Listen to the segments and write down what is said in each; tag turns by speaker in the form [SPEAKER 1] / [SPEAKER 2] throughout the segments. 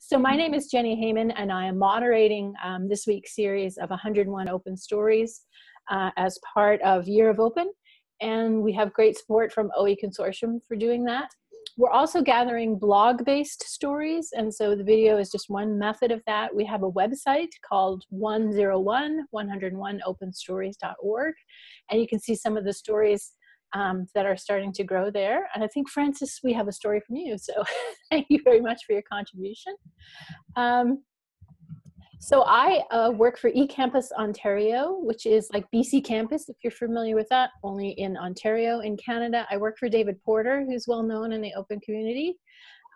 [SPEAKER 1] So my name is Jenni Hayman, and I am moderating um, this week's series of 101 Open Stories uh, as part of Year of Open. And we have great support from OE Consortium for doing that. We're also gathering blog-based stories, and so the video is just one method of that. We have a website called 101 101openstories.org, and you can see some of the stories um, that are starting to grow there. And I think, Francis, we have a story from you. So thank you very much for your contribution. Um, so I uh, work for eCampus Ontario, which is like BC Campus, if you're familiar with that, only in Ontario. In Canada, I work for David Porter, who's well known in the open community.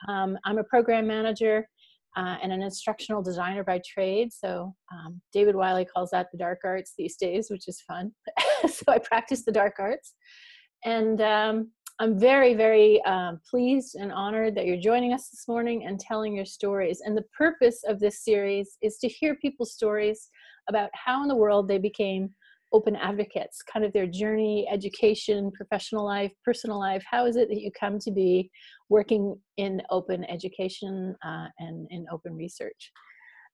[SPEAKER 1] Um, I'm a program manager uh, and an instructional designer by trade. So um, David Wiley calls that the dark arts these days, which is fun. so I practice the dark arts. And um, I'm very, very um, pleased and honored that you're joining us this morning and telling your stories. And the purpose of this series is to hear people's stories about how in the world they became open advocates, kind of their journey, education, professional life, personal life. How is it that you come to be working in open education uh, and in open research?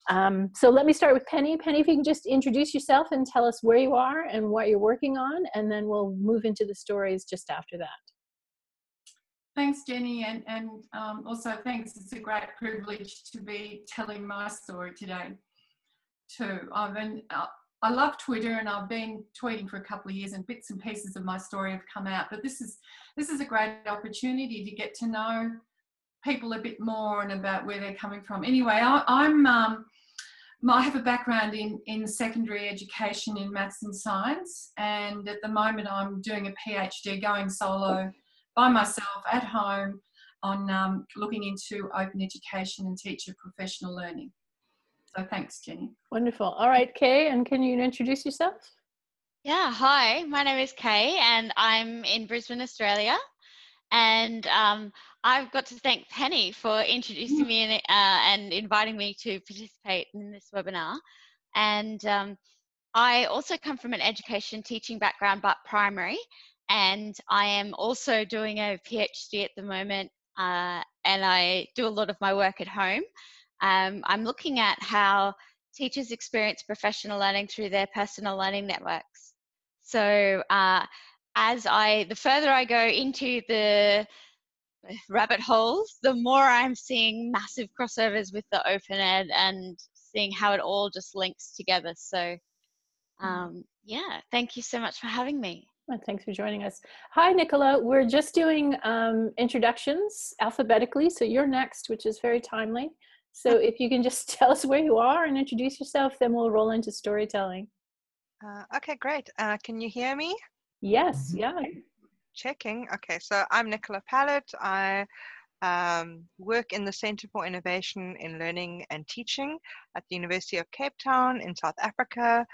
[SPEAKER 1] Um, so let me start with Penny. Penny, if you can just introduce yourself and tell us where you are and what you're working on, and then we'll move into the stories just after that.
[SPEAKER 2] Thanks, Jenny, and, and um, also thanks. It's a great privilege to be telling my story today, too. I've been, uh, I love Twitter, and I've been tweeting for a couple of years, and bits and pieces of my story have come out. But this is this is a great opportunity to get to know people a bit more and about where they're coming from. Anyway, I, am um, I have a background in, in secondary education in maths and science, and at the moment I'm doing a PhD going solo by myself at home on um, looking into open education and teacher professional learning. So thanks, Jenny.
[SPEAKER 1] Wonderful. All right, Kay, and can you introduce yourself?
[SPEAKER 3] Yeah, hi, my name is Kay, and I'm in Brisbane, Australia. And um, I've got to thank Penny for introducing me in, uh, and inviting me to participate in this webinar. And um, I also come from an education teaching background, but primary. And I am also doing a PhD at the moment, uh, and I do a lot of my work at home. Um, I'm looking at how teachers experience professional learning through their personal learning networks. So uh, as I, the further I go into the rabbit holes, the more I'm seeing massive crossovers with the open ed and seeing how it all just links together. So, mm. um, yeah, thank you so much for having me.
[SPEAKER 1] Well, thanks for joining us. Hi, Nicola. We're just doing um, introductions alphabetically, so you're next, which is very timely. So if you can just tell us where you are and introduce yourself, then we'll roll into storytelling.
[SPEAKER 4] Uh, okay, great. Uh, can you hear me?
[SPEAKER 1] Yes, yeah.
[SPEAKER 4] Checking. Okay, so I'm Nicola Pallitt. I um, work in the Center for Innovation in Learning and Teaching at the University of Cape Town in South Africa.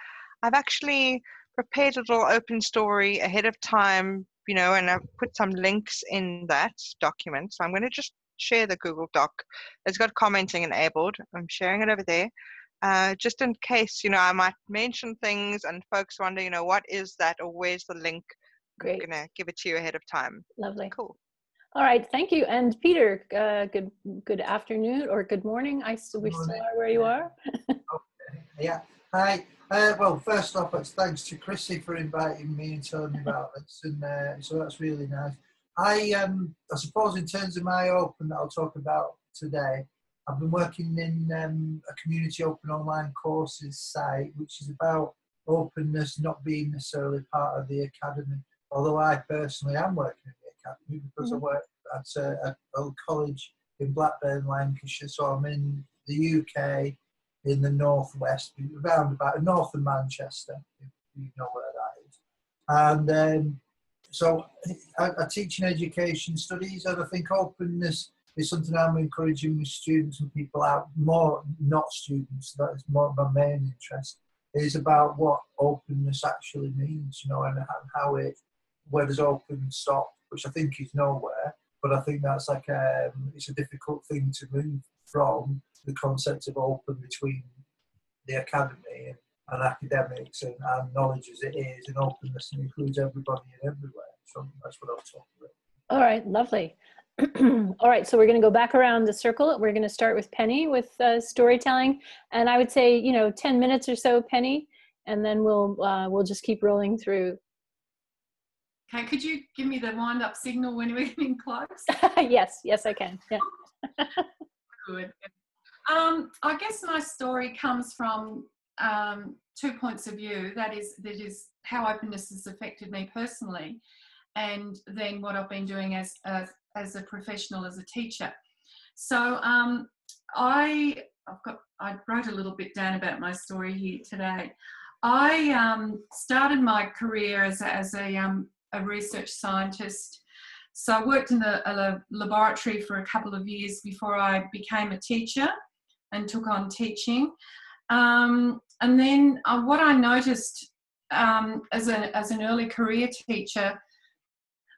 [SPEAKER 4] I've actually prepared a little open story ahead of time, you know, and I've put some links in that document. So I'm going to just share the Google Doc. It's got commenting enabled. I'm sharing it over there. Uh, just in case, you know, I might mention things and folks wonder, you know, what is that or where's the link? Great. I'm going to give it to you ahead of time.
[SPEAKER 1] Lovely.
[SPEAKER 4] Cool.
[SPEAKER 1] All right, thank you. And Peter, uh, good good afternoon or good morning. I still, we still are where you are.
[SPEAKER 5] okay. Yeah. Hi. Uh, well, first off, it's thanks to Chrissy for inviting me and telling me about this, and uh, so that's really nice. I um, I suppose in terms of my open that I'll talk about today, I've been working in um, a community open online courses site, which is about openness not being necessarily part of the academy. Although I personally am working in the academy because mm-hmm. I work at a, a, college in Blackburn, Lancashire. So I'm in the UK, in the northwest, around about north of Manchester, if you know where that is. And um, so I, I teach in education studies, and I think openness is something I'm encouraging with students and people out more, not students, that is more my main interest, is about what openness actually means, you know, and how it, where does open stop, which I think is nowhere, but I think that's like, um, it's a difficult thing to move from the concept of open between the academy and, and academics and, and, knowledge as it is, and openness and includes everybody and everywhere. So that's what I'll talk about.
[SPEAKER 1] All right, lovely. All right, so we're going to go back around the circle. We're going to start with Penny with uh, storytelling, and I would say you know ten minutes or so, Penny, and then we'll uh, we'll just keep rolling through.
[SPEAKER 2] Okay, could you give me the wind up signal when we're getting close?
[SPEAKER 1] yes, yes, I can. Yeah.
[SPEAKER 2] Good. Um, I guess my story comes from um, two points of view. That is, that is how openness has affected me personally, and then what I've been doing as a, as a professional, as a teacher. So um, I, I've got, I wrote a little bit down about my story here today. I um, started my career as a, as a, um, a research scientist. So I worked in the, a laboratory for a couple of years before I became a teacher and took on teaching. Um, and then uh, what I noticed um, as, a, as an early career teacher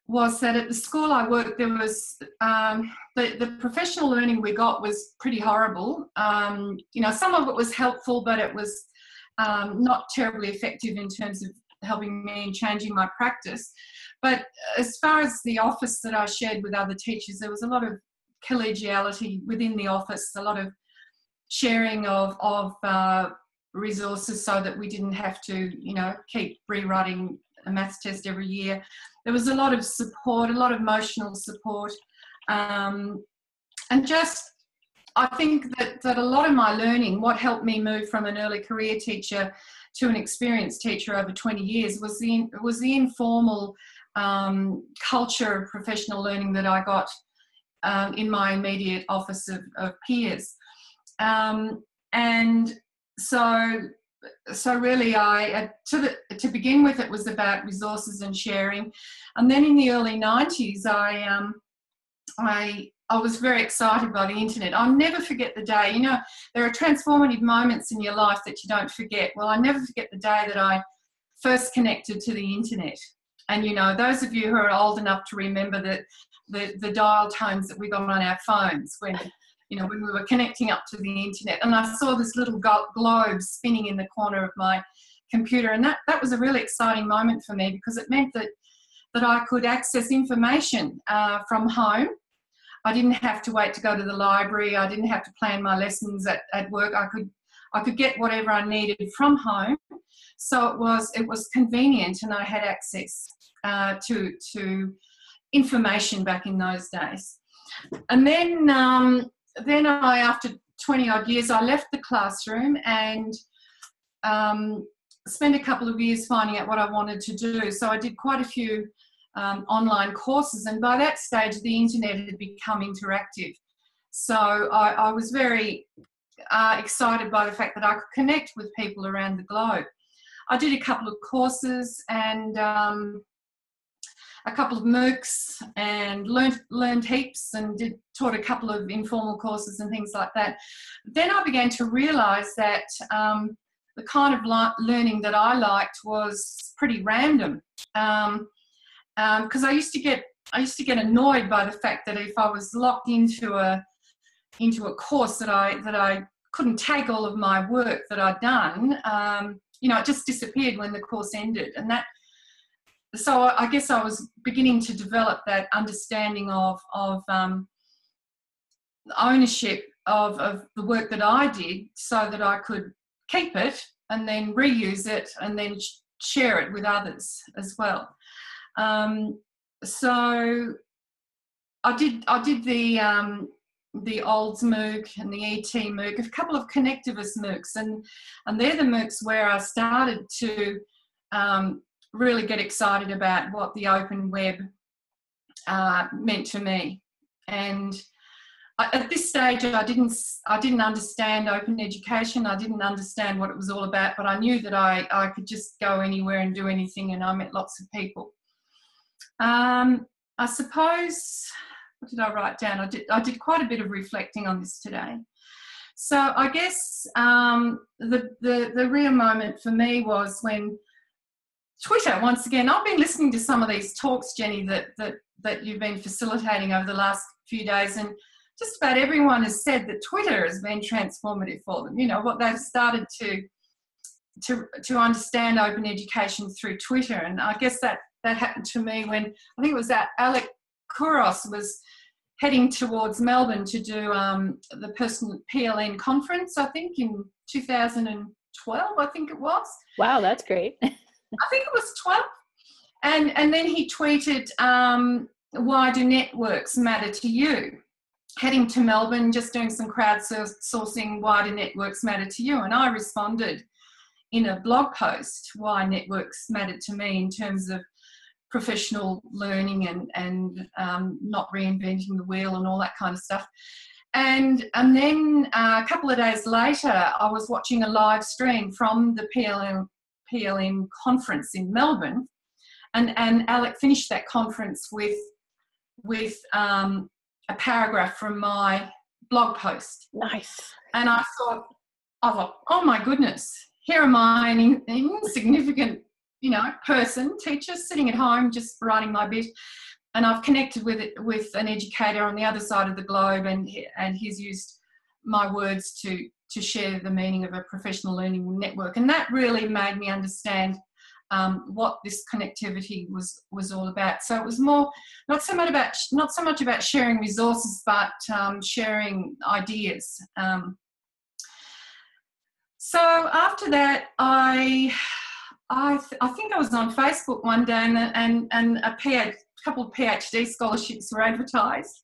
[SPEAKER 2] was that at the school I worked, there was um, the, the professional learning we got was pretty horrible. Um, you know, some of it was helpful, but it was um, not terribly effective in terms of helping me in changing my practice. But as far as the office that I shared with other teachers, there was a lot of collegiality within the office, a lot of sharing of, of uh, resources so that we didn't have to, you know, keep rewriting a maths test every year. There was a lot of support, a lot of emotional support, um, and just I think that, that a lot of my learning, what helped me move from an early career teacher to an experienced teacher over 20 years, was the was the informal um, culture of professional learning that I got um, in my immediate office of, of peers. Um, and so so really i to the, to begin with it was about resources and sharing. And then in the early 90s i um i i was very excited by the internet. I'll never forget the day. You know there are transformative moments in your life that you don't forget. Well i never forget the day that i first connected to the internet. And you know those of you who are old enough to remember that the, the dial tones that we got on our phones when you know, when we were connecting up to the internet. And I saw this little globe spinning in the corner of my computer. And that, that was a really exciting moment for me because it meant that, that I could access information uh, from home. I didn't have to wait to go to the library. I didn't have to plan my lessons at, at work. I could I could get whatever I needed from home. So it was it was convenient, and I had access uh, to to information back in those days. And then um, then I, after 20 odd years, I left the classroom and um, spent a couple of years finding out what I wanted to do. So I did quite a few um, online courses, and by that stage, the internet had become interactive. So I, I was very uh, excited by the fact that I could connect with people around the globe. I did a couple of courses and um, a couple of MOOCs and learned learned heaps and did taught a couple of informal courses and things like that. Then I began to realise that um, the kind of learning that I liked was pretty random. Because um, um, I used to get I used to get annoyed by the fact that if I was locked into a into a course that I that I couldn't take all of my work that I'd done, um, you know, it just disappeared when the course ended, and that so I guess I was beginning to develop that understanding of of um, ownership of, of the work that I did, so that I could keep it and then reuse it and then share it with others as well. Um, so I did I did the um, the Olds MOOC and the ET MOOC, a couple of connectivist MOOCs, and and they're the MOOCs where I started to um, really get excited about what the open web uh, meant to me. And I, at this stage, I didn't I didn't understand open education. I didn't understand what it was all about, but I knew that I, I could just go anywhere and do anything, and I met lots of people. Um, I suppose what did I write down? I did I did quite a bit of reflecting on this today. So I guess um, the, the the real moment for me was when Twitter, once again, I've been listening to some of these talks, Jenny, that, that, that you've been facilitating over the last few days, and just about everyone has said that Twitter has been transformative for them. You know, what they've started to to to understand open education through Twitter, and I guess that that happened to me when I think it was that Alec Couros was heading towards Melbourne to do um, the person PLN conference, I think in 2012, I think it was.
[SPEAKER 1] Wow, that's great.
[SPEAKER 2] I think it was 12. And, and then he tweeted, um, Why do networks matter to you? Heading to Melbourne, just doing some crowdsourcing, Why do networks matter to you? And I responded in a blog post why networks mattered to me in terms of professional learning and, and um, not reinventing the wheel and all that kind of stuff. And, and then uh, a couple of days later, I was watching a live stream from the PLN, PLN conference in Melbourne. And, and Alec finished that conference with, with um, a paragraph from my blog post.
[SPEAKER 1] Nice.
[SPEAKER 2] And I thought, I thought, oh my goodness, here am I, an insignificant you know, person, teacher, sitting at home just writing my bit. And I've connected with it, with an educator on the other side of the globe, and and he's used my words to to share the meaning of a professional learning network, and that really made me understand um, what this connectivity was was all about. So it was more not so much about not so much about sharing resources, but um, sharing ideas. Um, so after that, I I, th- I think I was on Facebook one day and, and, and a couple of PhD scholarships were advertised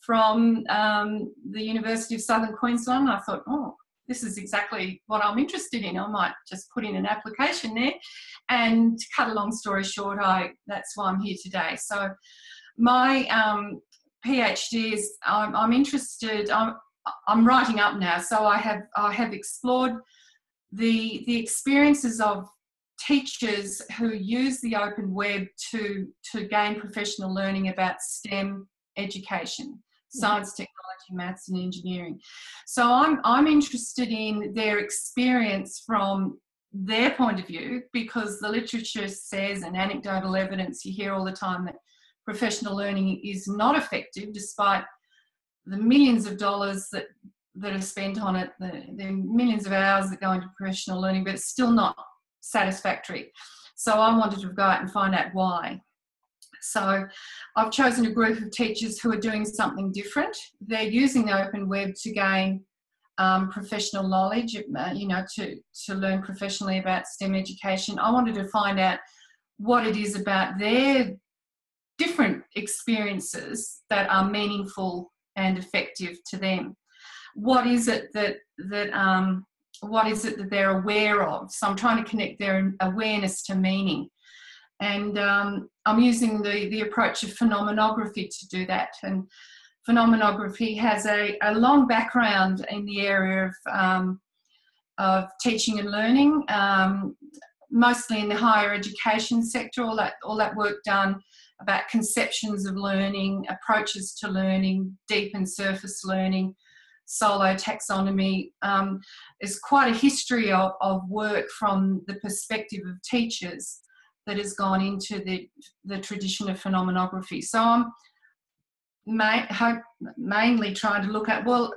[SPEAKER 2] from um, the University of Southern Queensland. I thought, oh, this is exactly what I'm interested in. I might just put in an application there. And to cut a long story short, I that's why I'm here today. So my um, PhD is I'm, I'm interested. I'm, I'm writing up now, so I have I have explored the the experiences of teachers who use the open web to, to gain professional learning about STEM education, Mm-hmm. science, technology, maths, and engineering. So I'm, I'm interested in their experience from their point of view because the literature says, and anecdotal evidence you hear all the time, that professional learning is not effective despite the millions of dollars that that are spent on it, the, the millions of hours that go into professional learning, but it's still not satisfactory. So I wanted to go out and find out why. So I've chosen a group of teachers who are doing something different. They're using the open web to gain um, professional knowledge, uh, you know, to, to learn professionally about STEM education. I wanted to find out what it is about their different experiences that are meaningful and effective to them. What is it that that um, what is it that they're aware of. So I'm trying to connect their awareness to meaning. And um, I'm using the, the approach of phenomenography to do that. And phenomenography has a, a long background in the area of, um, of teaching and learning, um, mostly in the higher education sector, all that, all that work done about conceptions of learning, approaches to learning, deep and surface learning, solo taxonomy um, is quite a history of, of work from the perspective of teachers that has gone into the, the tradition of phenomenography. So I'm mainly trying to look at, well,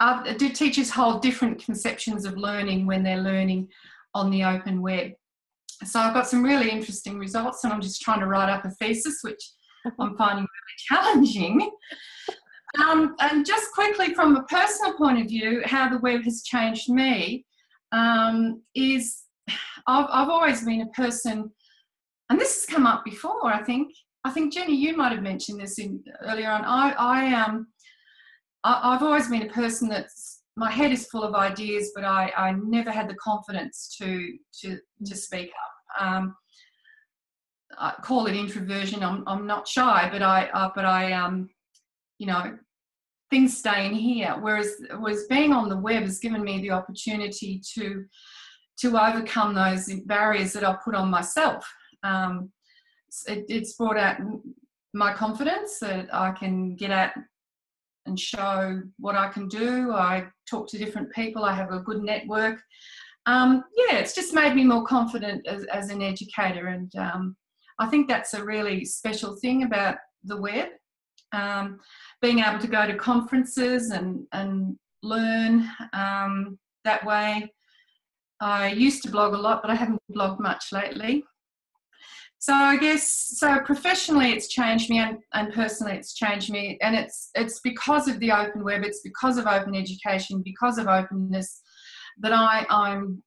[SPEAKER 2] are, do teachers hold different conceptions of learning when they're learning on the open web? So I've got some really interesting results and I'm just trying to write up a thesis, which I'm finding really challenging. Um, and just quickly, from a personal point of view, how the web has changed me um, is I've, I've always been a person, and this has come up before. I think I think Jenny, you might have mentioned this in earlier on. I, I um, I, have always been a person that's my head is full of ideas, but I, I never had the confidence to to to speak up. Um, I call it introversion. I'm, I'm not shy, but I uh, but I um you know, things stay in here. Whereas, whereas being on the web has given me the opportunity to to overcome those barriers that I put on myself. Um, it, it's brought out my confidence that I can get at and show what I can do. I talk to different people. I have a good network. Um, yeah, it's just made me more confident as, as an educator, and um, I think that's a really special thing about the web. Um, being able to go to conferences and, and learn um, that way. I used to blog a lot, but I haven't blogged much lately. so I guess so professionally it's changed me and, and personally it's changed me and it's it's because of the open web it's because of open education because of openness that I I'm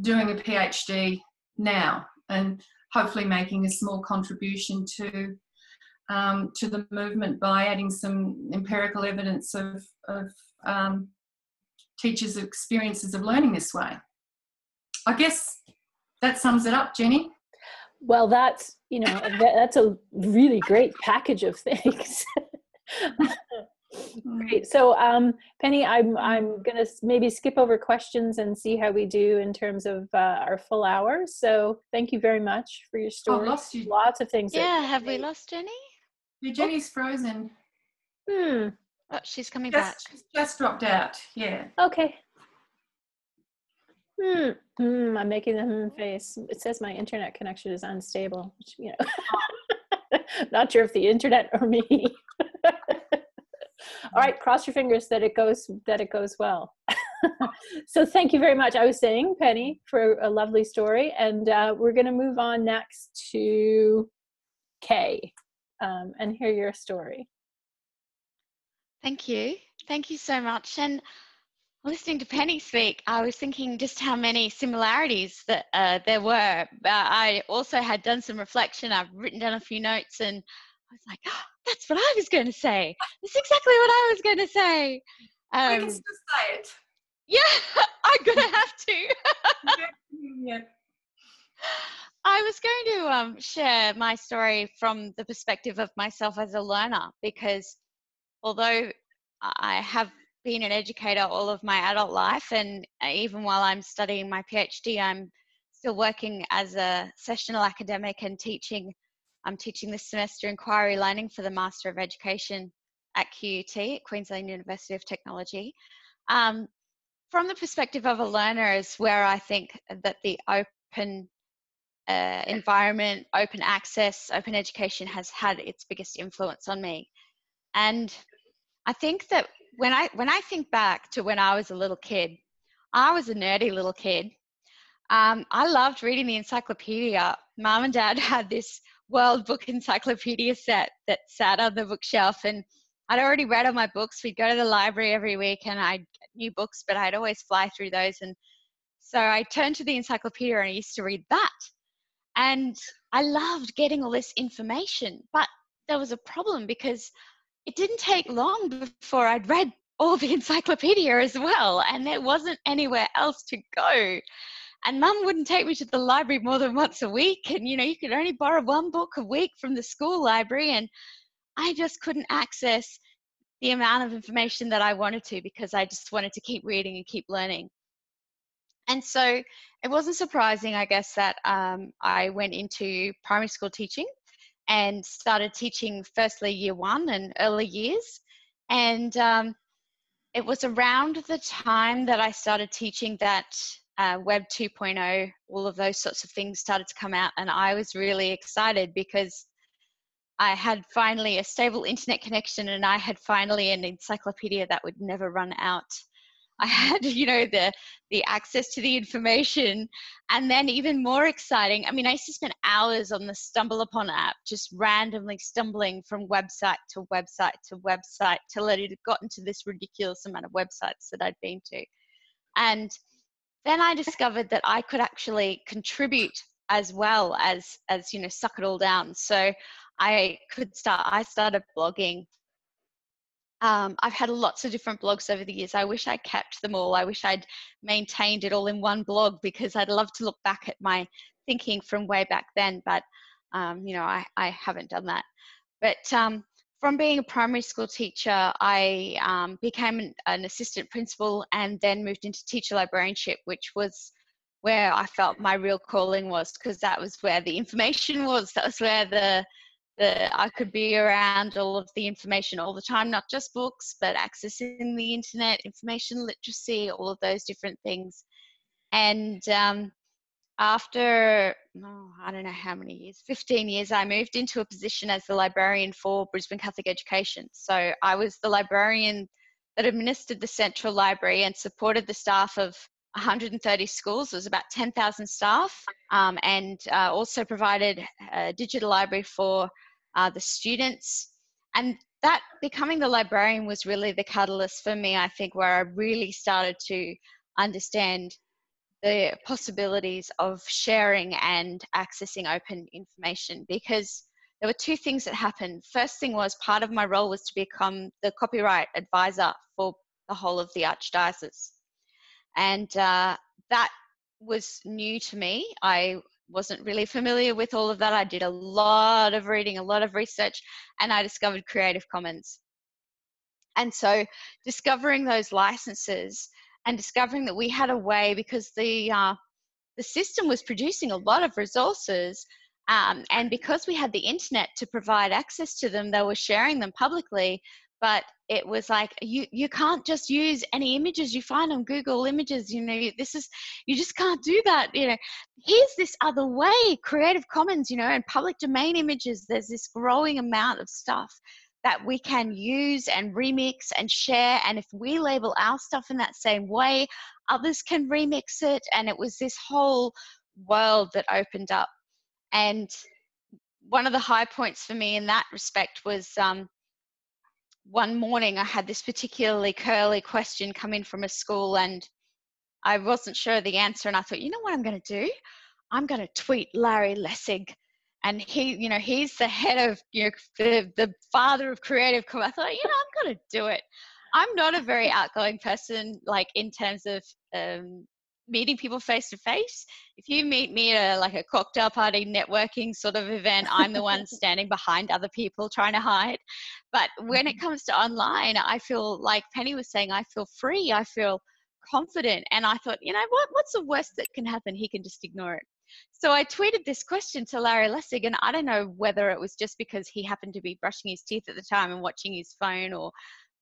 [SPEAKER 2] doing a PhD now and hopefully making a small contribution to um, to the movement by adding some empirical evidence of, of um, teachers' experiences of learning this way. I guess that sums it up, Jenny.
[SPEAKER 1] Well, that's you know that's a really great package of things. Great. So, um, Penny, I'm I'm gonna maybe skip over questions and see how we do in terms of uh, our full hour. So, thank you very much for your story.
[SPEAKER 2] Oh, lost you.
[SPEAKER 1] Lots of things.
[SPEAKER 3] Yeah, have we lost Jenny?
[SPEAKER 2] Yeah, Jenny's frozen.
[SPEAKER 1] Hmm.
[SPEAKER 3] Oh, she's coming
[SPEAKER 2] Just,
[SPEAKER 3] back.
[SPEAKER 2] she's just dropped out. Yeah.
[SPEAKER 1] Okay. Hmm. Hmm. I'm making the hmm face. It says my internet connection is unstable. Which, you know, not sure if the internet or me. All right, cross your fingers that it goes that it goes well. so thank you very much. I was saying, Penny, for a lovely story, and uh, we're going to move on next to Kay um, and hear your story.
[SPEAKER 3] Thank you. Thank you so much. And listening to Penny speak, I was thinking just how many similarities that uh, there were. Uh, I also had done some reflection. I've written down a few notes and I was like, oh, that's what I was going to say. That's exactly what I was going to say.
[SPEAKER 2] I
[SPEAKER 3] Um,
[SPEAKER 2] can still say it.
[SPEAKER 3] yeah, I'm going to have to.
[SPEAKER 2] yeah.
[SPEAKER 3] I was going to um, share my story from the perspective of myself as a learner because although I have been an educator all of my adult life, and uh, even while I'm studying my PhD, I'm still working as a sessional academic and teaching. I'm teaching this semester inquiry learning for the Master of Education at QUT, at Queensland University of Technology. Um, from the perspective of a learner, is where I think that the open uh, environment, open access, open education has had its biggest influence on me. And I think that when I when I think back to when I was a little kid, I was a nerdy little kid. Um, I loved reading the encyclopedia. Mom and Dad had this World Book Encyclopedia set that sat on the bookshelf, and I'd already read all my books. We'd go to the library every week, and I'd get new books, but I'd always fly through those. And so I turned to the encyclopedia, and I used to read that. And I loved getting all this information, but there was a problem because it didn't take long before I'd read all the encyclopedia as well, and there wasn't anywhere else to go. And mum wouldn't take me to the library more than once a week, and you know, you could only borrow one book a week from the school library, and I just couldn't access the amount of information that I wanted to because I just wanted to keep reading and keep learning. And so it wasn't surprising, I guess, that um, I went into primary school teaching and started teaching firstly year one and early years. And um, it was around the time that I started teaching that uh, Web 2.0, all of those sorts of things started to come out. And I was really excited because I had finally a stable internet connection and I had finally an encyclopedia that would never run out. I had, you know, the the access to the information, and then even more exciting. I mean, I used to spend hours on the Stumble Upon app, just randomly stumbling from website to website to website till it had gotten to this ridiculous amount of websites that I'd been to, and then I discovered that I could actually contribute as well as as you know suck it all down. So I could start. I started blogging um, I've had lots of different blogs over the years. I wish I kept them all. I wish I'd maintained it all in one blog because I'd love to look back at my thinking from way back then. But um, you know, I, I haven't done that. But um, from being a primary school teacher, I um, became an, an assistant principal and then moved into teacher librarianship, which was where I felt my real calling was because that was where the information was. That was where the that I could be around all of the information all the time, not just books, but accessing the internet, information literacy, all of those different things. And um, after, oh, I don't know how many years, 15 years, I moved into a position as the librarian for Brisbane Catholic Education. So I was the librarian that administered the Central Library and supported the staff of 130 schools. There was about 10,000 staff, um, and uh, also provided a digital library for uh, the students. And that becoming the librarian was really the catalyst for me. I think where I really started to understand the possibilities of sharing and accessing open information because there were two things that happened. First thing was part of my role was to become the copyright advisor for the whole of the Archdiocese. And uh, that was new to me. I wasn't really familiar with all of that. I did a lot of reading, a lot of research, and I discovered Creative Commons. And so discovering those licenses and discovering that we had a way because the uh, the system was producing a lot of resources um, and because we had the internet to provide access to them they were sharing them publicly but it was like you you can't just use any images you find on google images you know this is you just can't do that you know. Here's this other way creative commons you know and public domain images there's this growing amount of stuff that we can use and remix and share and if we label our stuff in that same way others can remix it and it was this whole world that opened up. And one of the high points for me in that respect was um, one morning I had this particularly curly question come in from a school and I wasn't sure the answer and I thought, you know what I'm going to do? I'm going to tweet Larry Lessig. And he, you know, he's the head of, you know, the, the father of creative. I thought, you know, I'm going to do it. I'm not a very outgoing person, like in terms of um, meeting people face to face. If you meet me at a, like a cocktail party networking sort of event, I'm the one standing behind other people trying to hide. But when it mm-hmm. comes to online, I feel like Penny was saying, I feel free. I feel confident. And I thought, you know what? What's the worst that can happen? He can just ignore it. So I tweeted this question to Larry Lessig, and I don't know whether it was just because he happened to be brushing his teeth at the time and watching his phone or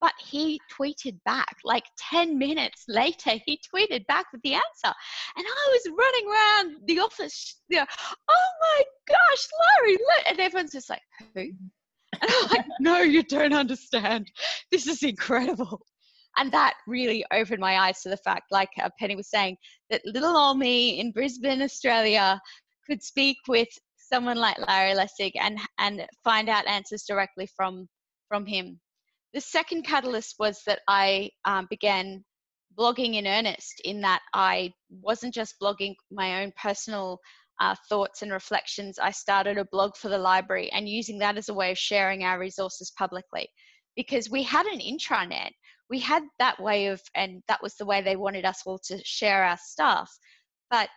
[SPEAKER 3] but he tweeted back like 10 minutes later he tweeted back with the answer. And i was running around the office you know, oh my gosh larry look. and everyone's just like who? And i'm like no you don't understand. This is incredible. And that really opened my eyes to the fact like uh, penny was saying that little old me in brisbane australia could speak with someone like larry lessig and and find out answers directly from from him the second catalyst was that I um, began blogging in earnest, in that I wasn't just blogging my own personal uh, thoughts and reflections. I started a blog for the library and using that as a way of sharing our resources publicly because we had an intranet. We had that way of, and that was the way they wanted us all to share our stuff. But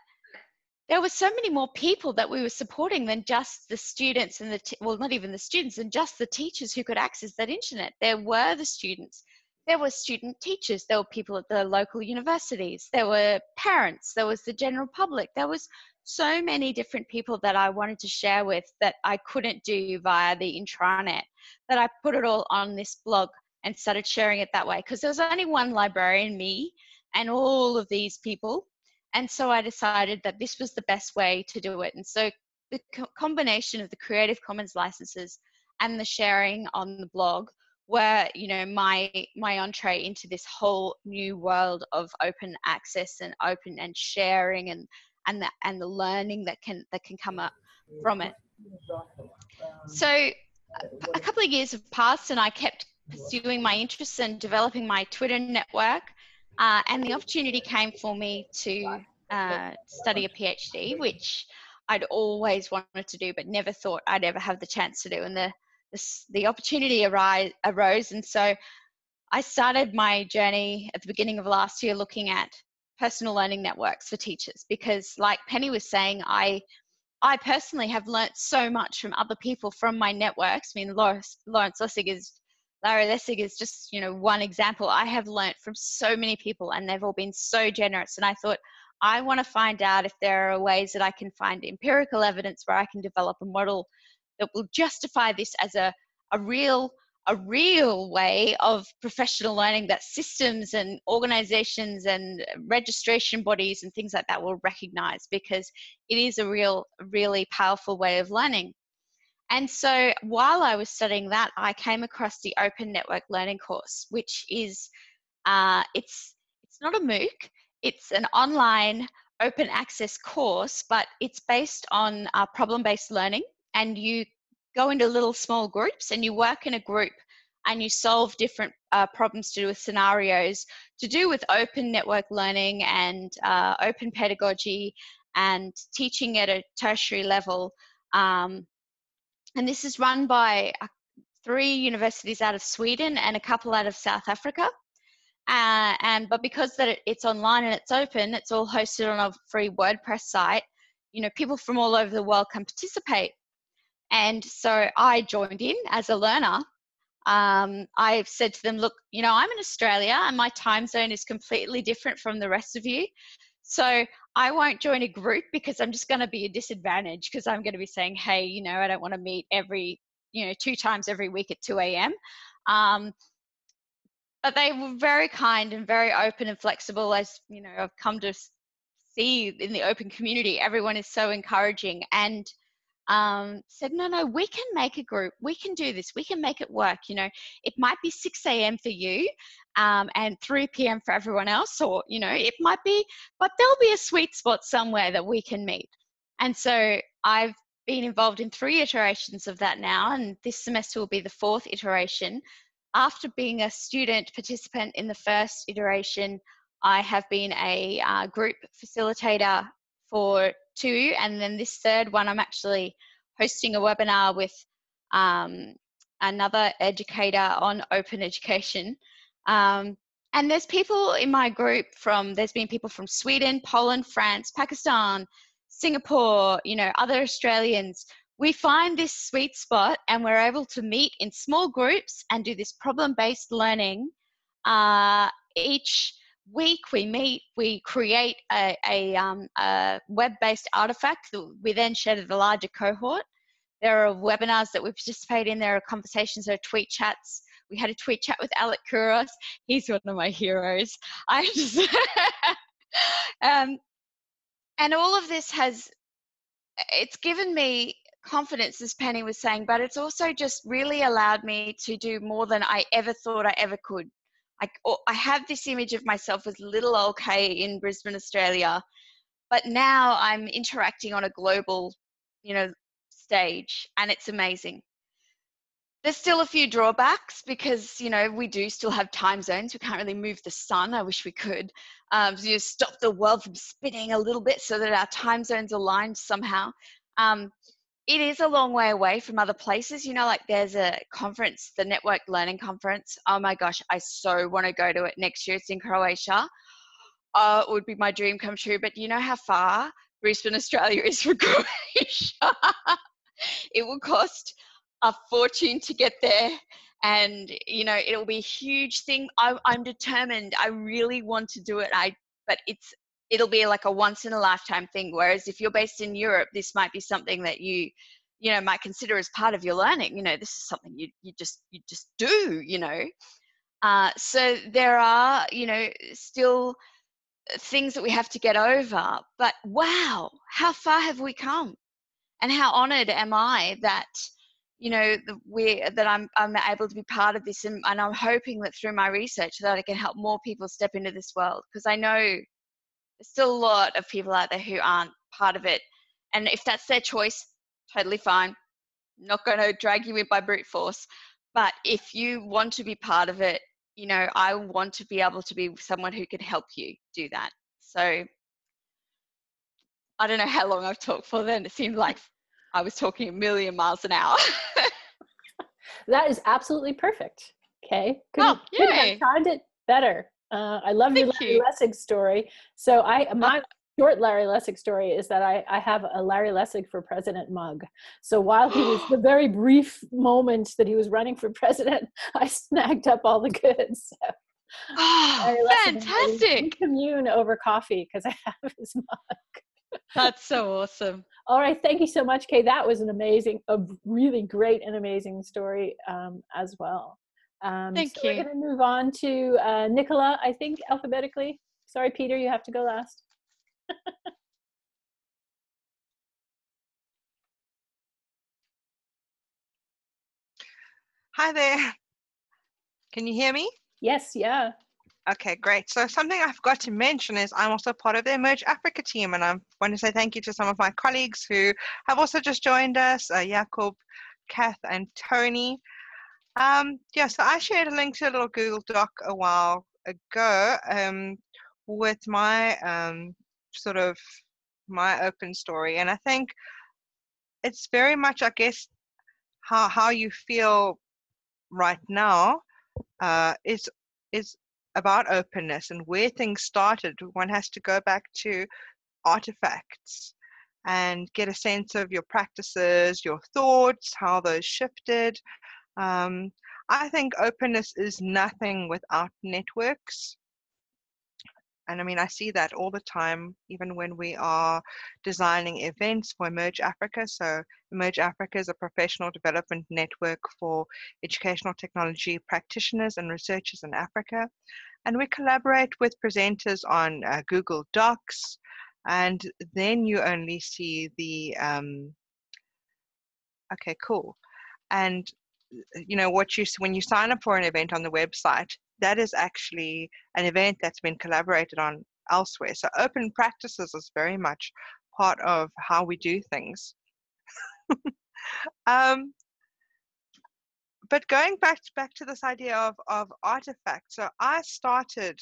[SPEAKER 3] there were so many more people that we were supporting than just the students and the t- well not even the students and just the teachers who could access that internet. There were the students. There were student teachers. There were people at the local universities. There were parents. There was the general public. There was so many different people that i wanted to share with that i couldn't do via the intranet that i put it all on this blog and started sharing it that way. Because there was only one librarian me and all of these people and so I decided that this was the best way to do it. And so the co- combination of the Creative Commons licenses and the sharing on the blog were, you know, my my entree into this whole new world of open access and open and sharing and and the and the learning that can that can come up from it. So a couple of years have passed and I kept pursuing my interests and developing my Twitter network. Uh, and the opportunity came for me to uh, study a PhD, which I'd always wanted to do, but never thought I'd ever have the chance to do. And the the, the opportunity arise, arose, and so I started my journey at the beginning of last year looking at personal learning networks for teachers because, like Penny was saying, I I personally have learnt so much from other people from my networks. I mean, Lawrence, Lawrence Lessig is Larry Lessig is just, you know, one example. I have learnt from so many people and they've all been so generous. And I thought, I want to find out if there are ways that I can find empirical evidence where I can develop a model that will justify this as a, a real a real way of professional learning that systems and organizations and registration bodies and things like that will recognize because it is a real really powerful way of learning and so while I was studying that, I came across the Open Network Learning course, which is uh, it's it's not a MOOC. it's an online open access course, but it's based on uh, problem based learning. And you go into little small groups and you work in a group and you solve different uh, problems to do with scenarios to do with open network learning and uh, open pedagogy and teaching at a tertiary level. Um, and this is run by uh, three universities out of Sweden and a couple out of South Africa. Uh, and but because that it, it's online and it's open, it's all hosted on a free WordPress site. You know, people from all over the world can participate. And so I joined in as a learner. Um, I've said to them, look, you know, I'm in Australia and my time zone is completely different from the rest of you. So I won't join a group because I'm just going to be a disadvantage because I'm going to be saying, hey, you know, I don't want to meet every, you know, two times every week at 2 a.m. Um, but they were very kind and very open and flexible as you know i've come to see in the open community everyone is so encouraging and um, said no no we can make a group we can do this we can make it work you know it might be 6 a.m for you um, and 3 p.m for everyone else or you know it might be but there'll be a sweet spot somewhere that we can meet. And so i've been involved in three iterations of that now and this semester will be the fourth iteration. After being a student participant in the first iteration, I have been a uh, group facilitator for two, and then this third one, I'm actually hosting a webinar with um, another educator on open education. Um, and there's people in my group from, there's been people from Sweden, Poland, France, Pakistan, Singapore, you know, other Australians we find this sweet spot and we're able to meet in small groups and do this problem based learning. Uh, each week we meet, we create a, a, um, a web based artifact that we then share to the larger cohort. There are webinars that we participate in, there are conversations, there are tweet chats. We had a tweet chat with Alec Couros. He's one of my heroes. I just um, and all of this has it's given me confidence, as Penny was saying, but it's also just really allowed me to do more than I ever thought I ever could. I, I have this image of myself as little old Kay in Brisbane, Australia, but now I'm interacting on a global, you know, stage, and it's amazing. There's still a few drawbacks because you know we do still have time zones. We can't really move the sun. I wish we could. Um, so you stop the world from spinning a little bit so that our time zones aligned somehow. Um, it is a long way away from other places. You know, like there's a conference, the Network Learning Conference. Oh my gosh, I so want to go to it next year. It's in Croatia. Uh, it would be my dream come true. But you know how far Brisbane, Australia is from Croatia? it will cost a fortune to get there. And, you know, it'll be a huge thing. I, I'm determined. I really want to do it. I, but it's it'll be like a once in a lifetime thing whereas if you're based in europe this might be something that you you know might consider as part of your learning. You know this is something you, you just you just do you know? Uh, so there are you know still things that we have to get over but wow how far have we come? And how honored am i that you know we that I'm I'm able to be part of this and, and I'm hoping that through my research that I can help more people step into this world because I know there's still a lot of people out there who aren't part of it. And if that's their choice, totally fine. not going to drag you in by brute force. But if you want to be part of it, you know, I want to be able to be someone who can help you do that. So I don't know how long I've talked for then. It seemed like I was talking a million miles an hour.
[SPEAKER 1] that is absolutely perfect. Okay.
[SPEAKER 3] Couldn't, oh,
[SPEAKER 1] couldn't have timed it better. Uh, I love Thank your Larry you. Lessig story. So I uh, my short Larry Lessig story is that I, I have a Larry Lessig for president mug. So while he was the very brief moment that he was running for president, I snagged up all the goods. So.
[SPEAKER 3] Oh, fantastic!
[SPEAKER 1] commune over coffee because I have his mug.
[SPEAKER 3] That's so awesome.
[SPEAKER 1] All right, thank you so much, Kay. That was an amazing, a really great and amazing story um, as well. Um,
[SPEAKER 3] Thank
[SPEAKER 1] so
[SPEAKER 3] you.
[SPEAKER 1] We're going to move on to uh, Nicola, I think, alphabetically. Sorry, Peter, you have to go last.
[SPEAKER 4] Hi there. Can you hear me?
[SPEAKER 1] Yes, yeah.
[SPEAKER 4] Okay, great. So something I forgot to mention is I'm also part of the Emerge Africa team, and I want to say thank you to some of my colleagues who have also just joined us, uh, Jakob, Kath, and Tony. Um, yeah, so I shared a link to a little Google Doc a while ago um, with my um, sort of my open story, and I think it's very much, I guess, how how you feel right now uh, is is about openness and where things started. One has to go back to artifacts and get a sense of your practices, your thoughts, how those shifted. Um, I think openness is nothing without networks and I mean, I see that all the time, even when we are designing events for Emerge Africa. So, Emerge Africa is a professional development network for educational technology practitioners and researchers in Africa. And we collaborate with presenters on uh, Google Docs. And then you only see the, um, okay, cool. And you know what you when you sign up for an event on the website that is actually an event that's been collaborated on elsewhere. So open practices is very much part of how we do things. um, but going back back to this idea of of artifacts, so I started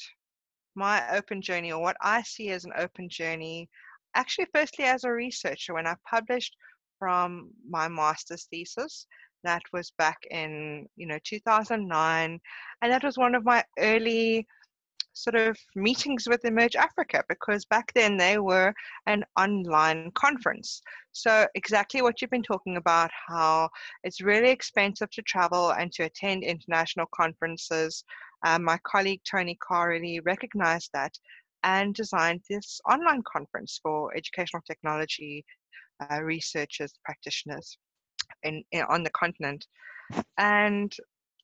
[SPEAKER 4] my open journey, or what I see as an open journey, actually firstly as a researcher when I published from my master's thesis that was back in, you know, 2009. And that was one of my early sort of meetings with Emerge Africa because back then they were an online conference. So, exactly what you've been talking about how it's really expensive to travel and to attend international conferences. Um, my colleague Tony Carr really recognized that and designed this online conference for educational technology uh, researchers, practitioners in, in on the continent, and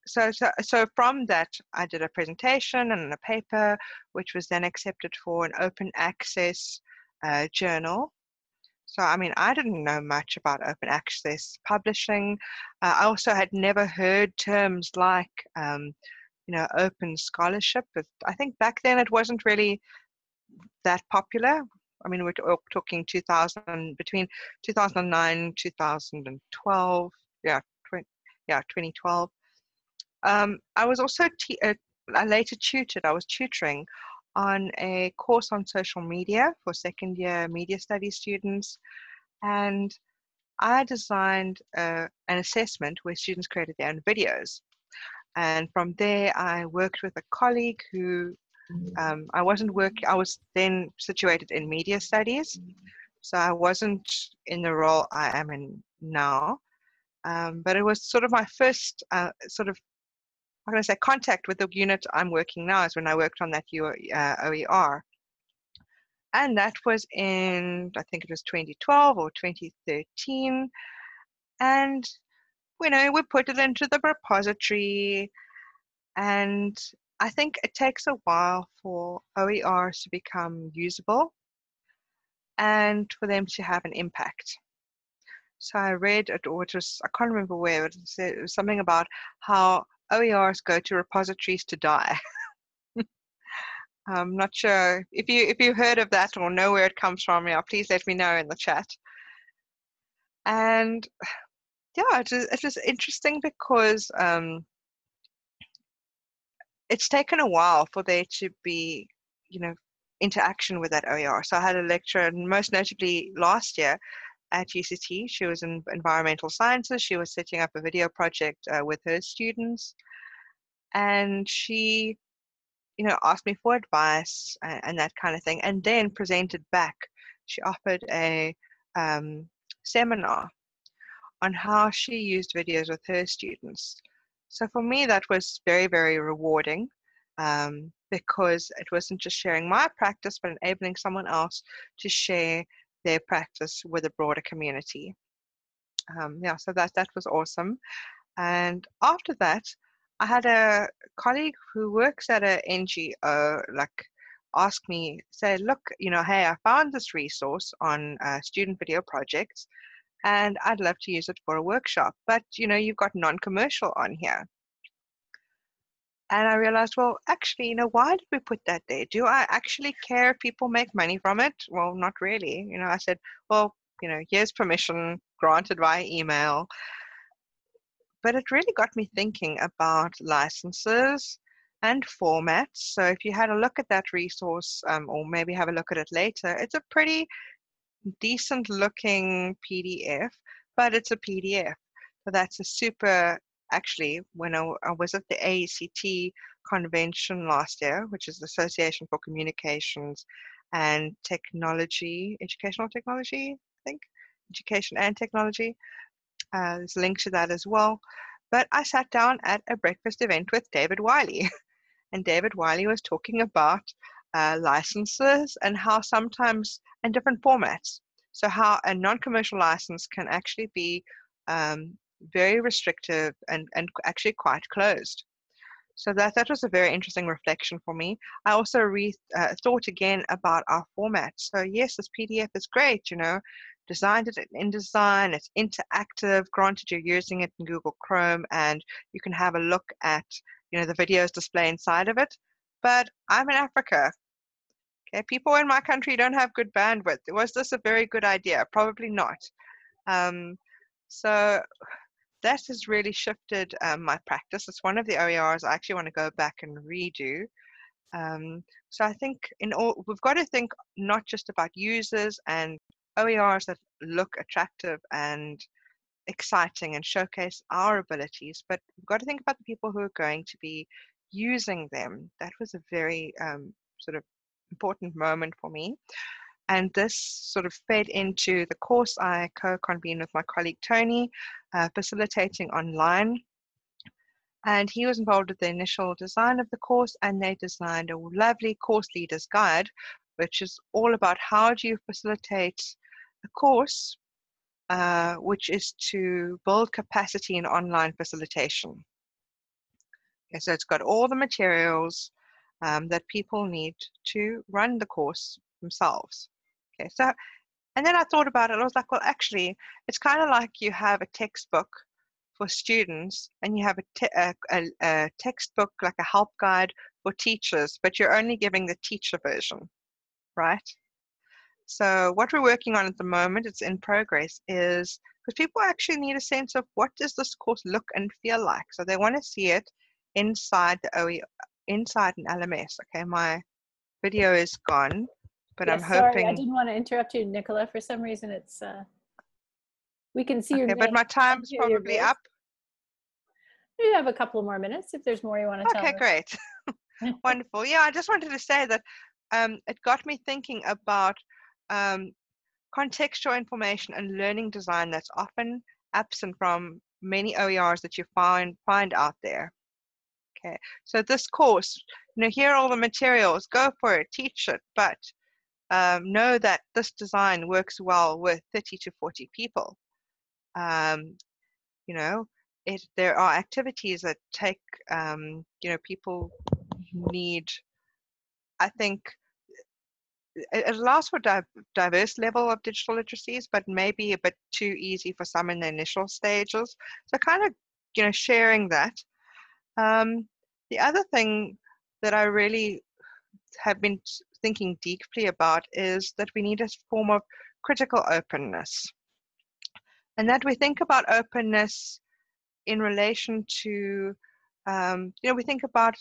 [SPEAKER 4] so, so so from that I did a presentation and a paper, which was then accepted for an open access uh, journal. So I mean I didn't know much about open access publishing. Uh, I also had never heard terms like um, you know open scholarship. I think back then it wasn't really that popular. I mean, we're talking 2000 between 2009 2012. Yeah, 20, yeah, 2012. Um, I was also t- uh, I later tutored. I was tutoring on a course on social media for second year media studies students, and I designed uh, an assessment where students created their own videos. And from there, I worked with a colleague who um, I wasn't work. I was then situated in media studies, so I wasn't in the role I am in now. Um, but it was sort of my first uh, sort of I'm going to say contact with the unit I'm working now is when I worked on that uh, OER. And that was in, I think it was 2012 or 2013. And, you know, we put it into the repository and I think it takes a while for OERs to become usable and for them to have an impact. So I read it, or it was, I can't remember where, but it was something about how OERs go to repositories to die. I'm not sure if you if you heard of that or know where it comes from. Yeah, please let me know in the chat. And yeah, it was, it was interesting because um, it's taken a while for there to be, you know, interaction with that OER. So I had a lecture, and most notably last year at UCT, she was in environmental sciences. She was setting up a video project uh, with her students, and she, you know, asked me for advice and, and, that kind of thing, and then presented back. She offered a um, seminar on how she used videos with her students so for me, that was very, very rewarding um, because it wasn't just sharing my practice, but enabling someone else to share their practice with a broader community. Um, yeah, so that that was awesome. And after that, I had a colleague who works at an NGO, like ask me, say, look, you know, hey, I found this resource on uh, student video projects and I'd love to use it for a workshop. But you know, you've got non-commercial on here. and I realized, well, actually, you know, why did we put that there? Do I actually care if people make money from it? Well, not really. You know, I said, well, you know, here's permission granted via email. But it really got me thinking about licenses and formats. So if you had a look at that resource, um, or maybe have a look at it later, it's a pretty decent looking PDF, but it's a PDF. So that's a super actually, when I, I was at the AECT convention last year, which is the Association for Communications and Technology, Educational Technology, I think, Education and Technology. Uh, there's a link to that as well. But I sat down at a breakfast event with David Wiley, and David Wiley was talking about uh, licenses and how sometimes and different formats. So how a non-commercial license can actually be um, very restrictive and, and actually quite closed. So that, that was a very interesting reflection for me. I also re, uh, thought again about our format. So yes, this PDF is great, you know, designed it in InDesign, it's interactive, granted you're using it in Google Chrome and you can have a look at, you know, the videos display inside of it. But I'm in Africa. Okay, people in my country don't have good bandwidth. Was this a very good idea? Probably not. Um, so that has really shifted um, my practice. It's one of the OERs I actually want to go back and redo. Um, so I think in all we've got to think not just about users and OERs that look attractive and exciting and showcase our abilities, but we've got to think about the people who are going to be using them. That was a very um, sort of important moment for me. And this sort of fed into the course I co convened with my colleague Tony, uh, facilitating online. And he was involved with the initial design of the course, and they designed a lovely course leader's guide, which is all about how do you facilitate a course, uh, which is to build capacity in online facilitation. Okay, so it's got all the materials um, that people need to run the course themselves. Okay, so, and then I thought about it. I was like, well, actually, it's kind of like you have a textbook for students and you have a, te- a, a, a textbook, like a help guide for teachers, but you're only giving the teacher version, right? So what we're working on at the moment, it's in progress, is because people actually need a sense of what does this course look and feel like. So they want to see it inside the OE, inside an LMS. Okay, my video is gone but I'm hoping.
[SPEAKER 1] Sorry, I didn't want to interrupt you, Nicola. For some reason, it's uh, we can see
[SPEAKER 4] okay,
[SPEAKER 1] your.
[SPEAKER 4] but my time's probably up.
[SPEAKER 1] You have a couple more minutes if there's more you want to tell.
[SPEAKER 4] Okay, great, wonderful. Yeah, I just wanted to say that um, it got me thinking about um, contextual information and learning design that's often absent from many OERs that you find find out there. Okay, so this course, you know, here are all the materials, go for it, teach it, but um, know that this design works well with 30 to 40 people. Um, you know, it, there are activities that take, um, you know, people need, I think, it, allows for di- diverse level of digital literacies, but maybe a bit too easy for some in the initial stages. So kind of, you know, sharing that. Um, the other thing that I really have been thinking deeply about is that we need a form of critical openness. And that we think about openness in relation to, um, you know, we think about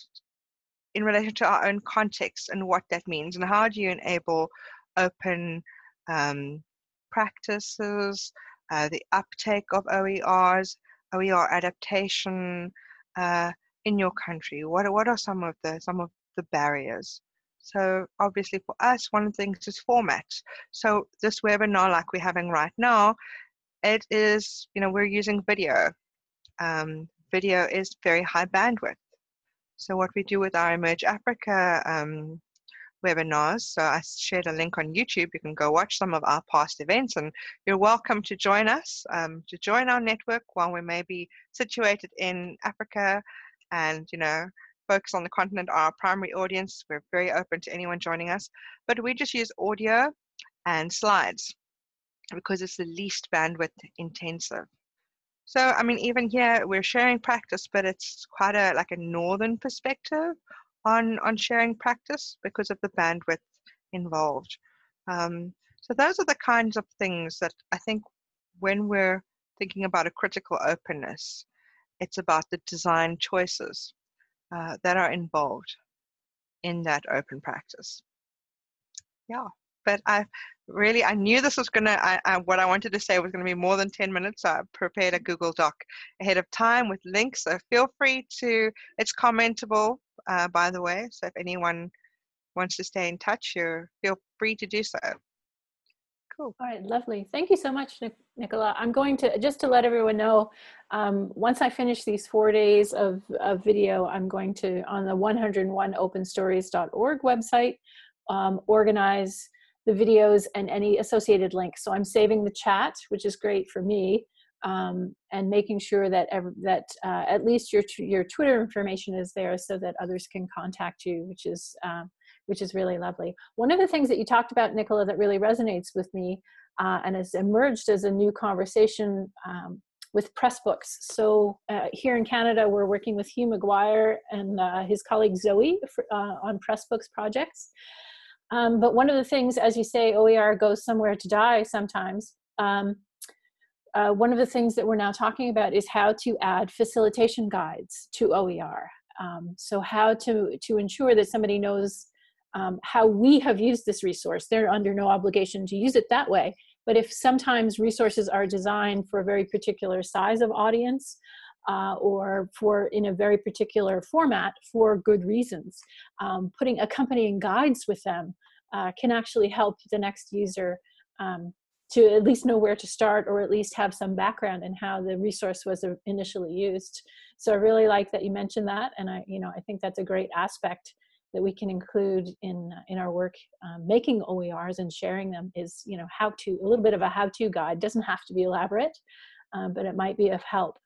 [SPEAKER 4] in relation to our own context and what that means, and how do you enable open um, practices, uh, the uptake of OERs, OER adaptation uh, in your country? What what are some of the some of the barriers? So obviously for us, one of the things is format. So this webinar, like we're having right now, it is, you know, we're using video. Um, video is very high bandwidth. So what we do with our Emerge Africa um, webinars, so I shared a link on YouTube. You can go watch some of our past events and you're welcome to join us, um, to join our network while we may be situated in Africa and, you know, focus on the continent are our primary audience. We're very open to anyone joining us, but we just use audio and slides because it's the least bandwidth intensive. So, I mean, even here we're sharing practice, but it's quite a like a northern perspective on on sharing practice because of the bandwidth involved. Um, so those are the kinds of things that I think when we're thinking about a critical openness, it's about the design choices uh, that are involved in that open practice. Yeah, but I really I knew this was gonna I, I, what I wanted to say was gonna be more than 10 minutes so I prepared a Google Doc ahead of time with links so feel free to it's commentable uh, by the way so if anyone wants to stay in touch you feel free to do so.
[SPEAKER 1] Cool. All right lovely. Thank you so much Nicola I'm going to just to let everyone know um, once I finish these four days of, of video I'm going to on the 101openstories.org website um, organize the videos and any associated links. So I'm saving the chat, which is great for me, um, and making sure that ever, that uh, at least your your Twitter information is there so that others can contact you, which is um, which is really lovely. One of the things that you talked about, Nicola, that really resonates with me uh, and has emerged as a new conversation um, with Pressbooks. So uh, here in Canada, we're working with Hugh McGuire and uh, his colleague Zoe for, uh, on Pressbooks projects. Um, but one of the things, as you say, OER goes somewhere to die sometimes. Um, uh, one of the things that we're now talking about is how to add facilitation guides to OER. Um, so how to, to ensure that somebody knows um, how we have used this resource. They're under no obligation to use it that way. But if sometimes resources are designed for a very particular size of audience, uh, or for in a very particular format for good reasons. Um, putting accompanying guides with them uh, can actually help the next user um, to at least know where to start or at least have some background in how the resource was initially used. So I really like that you mentioned that and I, you know, I think that's a great aspect that we can include in in our work um, making OERs and sharing them is you know how to a little bit of a how-to guide doesn't have to be elaborate uh, but it might be of help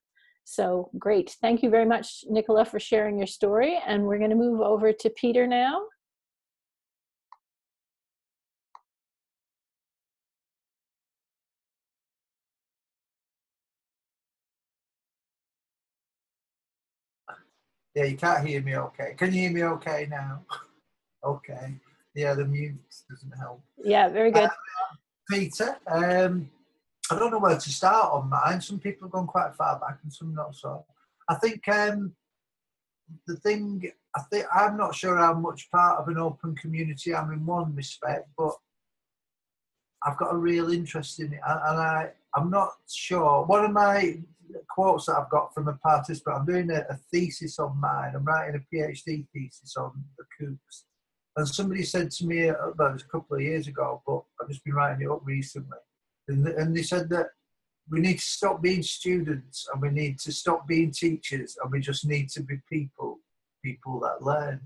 [SPEAKER 1] so great. Thank you very much, Nicola, for sharing your story. And we're going to move over to Peter now.
[SPEAKER 5] Yeah, you can't hear me okay. Can you hear me okay now? okay. Yeah, the mute doesn't help.
[SPEAKER 1] Yeah, very good.
[SPEAKER 5] Uh, Peter, um, I don't know where to start on mine. Some people have gone quite far back and some not so. I think um, the thing, I think I'm not sure how much part of an open community I'm in one respect, but I've got a real interest in it, and I I'm not sure. One of my quotes that I've got from a participant, I'm doing a, a thesis on mine. I'm writing a PhD thesis on the COOCs, and somebody said to me, uh, well, it was a couple of years ago, but I've just been writing it up recently and, and they said that we need to stop being students and we need to stop being teachers and we just need to be people, people that learn.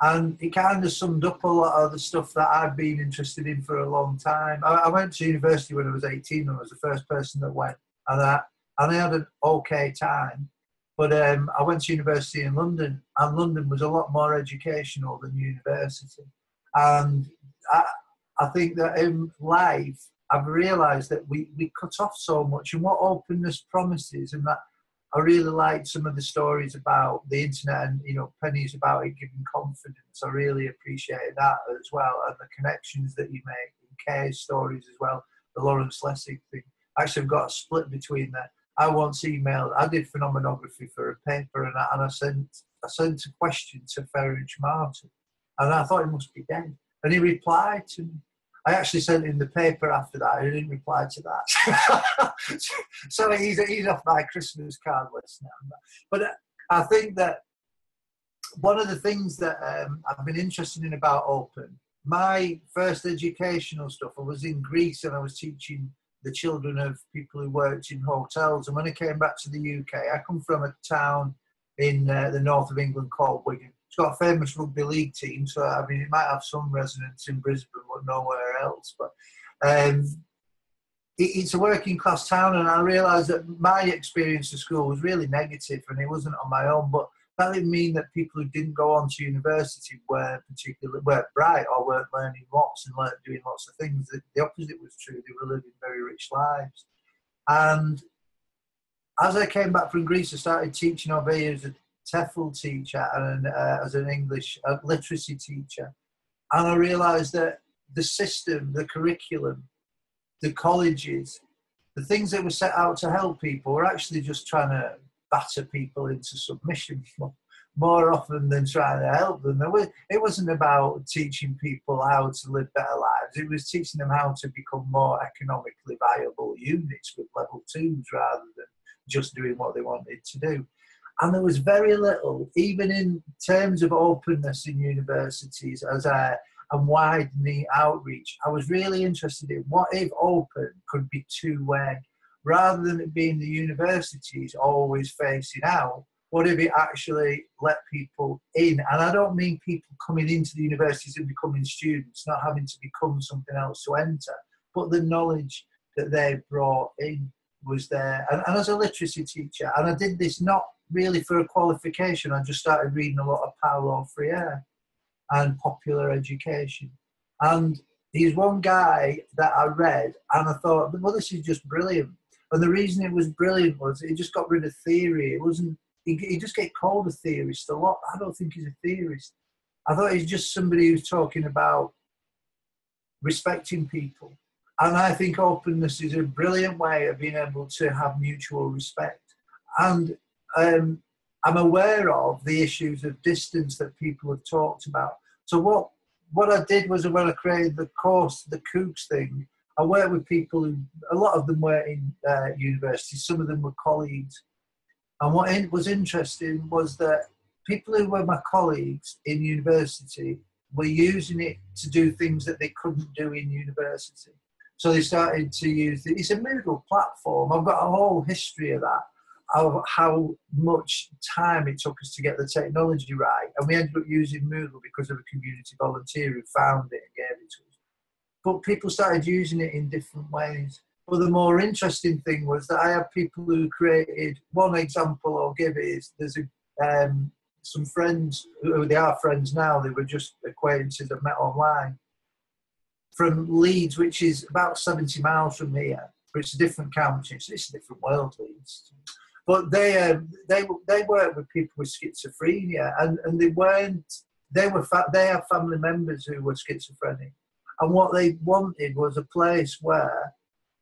[SPEAKER 5] And it kind of summed up a lot of the stuff that I've been interested in for a long time. I, I went to university when I was 18 and I was the first person that went. And I, and I had an okay time. But um, I went to university in London, and London was a lot more educational than university. And I, I think that in life, I've realised that we, we cut off so much and what openness promises and that I really liked some of the stories about the internet and you know Penny's about it giving confidence. I really appreciated that as well and the connections that you make and Kay's stories as well. The Lawrence Lessig thing. Actually, I've got a split between that. I once emailed. I did phenomenography for a paper and I, and I sent I sent a question to Ference Marton, and I thought he must be dead. And he replied to me I actually sent him the paper after that. He didn't reply to that. so he's, he's off my Christmas card list now. But I think that one of the things that um, I've been interested in about Open, my first educational stuff, I was in Greece and I was teaching the children of people who worked in hotels. And when I came back to the UK, I come from a town in uh, the north of England called Wigan. It's got a famous rugby league team, so I mean, it might have some resonance in Brisbane, but nowhere else. But um, it, it's a working class town, and I realised that my experience of school was really negative, and it wasn't on my own. But that didn't mean that people who didn't go on to university weren't particularly weren't bright or weren't learning lots and weren't doing lots of things. The, the opposite was true. They were living very rich lives, and as I came back from Greece, I started teaching over here as a TEFL teacher and uh, as an English uh, literacy teacher. And I realised that the system, the curriculum, the colleges, the things that were set out to help people were actually just trying to batter people into submission more often than trying to help them. It wasn't about teaching people how to live better lives. It was teaching them how to become more economically viable units with level twos rather than just doing what they wanted to do. And there was very little, even in terms of openness in universities, as I and widening outreach. I was really interested in what if open could be two way, rather than it being the universities always facing out what if it actually let people in? And I don't mean people coming into the universities and becoming students, not having to become something else to enter, but the knowledge that they brought in was there. And, and as a literacy teacher, and I did this not really for a qualification, I just started reading a lot of Paulo Freire and popular education. And he's one guy that I read, and I thought, well, this is just brilliant. And the reason it was brilliant was it just got rid of theory. It wasn't he, just get called a theorist a lot. I don't think he's a theorist. I thought he's just somebody who's talking about respecting people. And I think openness is a brilliant way of being able to have mutual respect. And um, I'm aware of the issues of distance that people have talked about. So what what I did was when I created the course, the COOCs thing, I worked with people who, a lot of them were in uh, universities, some of them were colleagues, and what was interesting was that people who were my colleagues in university were using it to do things that they couldn't do in university. So they started to use it. It's a Moodle platform. I've got a whole history of that, of how much time it took us to get the technology right. And we ended up using Moodle because of a community volunteer who found it and gave it to us. But people started using it in different ways. But the more interesting thing was that I have people who created one example I'll give is there's a, um, some friends who they are friends now, they were just acquaintances that met online from Leeds, which is about 70 miles from here. But it's a different county, so it's a different world, Leeds. But they um, they they work with people with schizophrenia, and, and they weren't they were fa- they have family members who were schizophrenic, and what they wanted was a place where